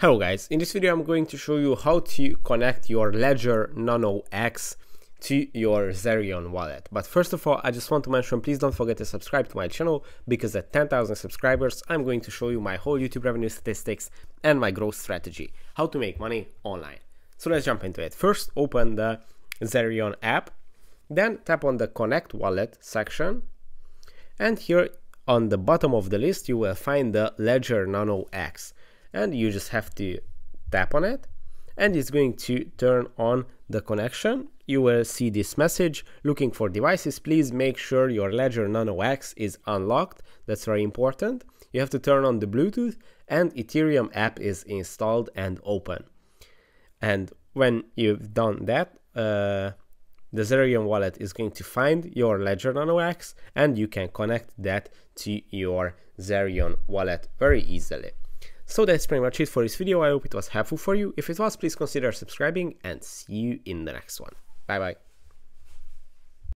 Hello guys, in this video I'm going to show you how to connect your Ledger Nano X to your Zerion wallet. But first of all, I just want to mention, please don't forget to subscribe to my channel because at 10,000 subscribers, I'm going to show you my whole YouTube revenue statistics and my growth strategy, how to make money online. So let's jump into it. First, open the Zerion app, then tap on the connect wallet section. And here on the bottom of the list, you will find the Ledger Nano X and you just have to tap on it and it's going to turn on the connection. You will see this message looking for devices. Please make sure your Ledger Nano X is unlocked. That's very important. You have to turn on the Bluetooth and Ethereum app is installed and open. And when you've done that, uh, the Zerion wallet is going to find your Ledger Nano X and you can connect that to your Zerion wallet very easily. So that's pretty much it for this video. I hope it was helpful for you. If it was, please consider subscribing and see you in the next one. Bye bye.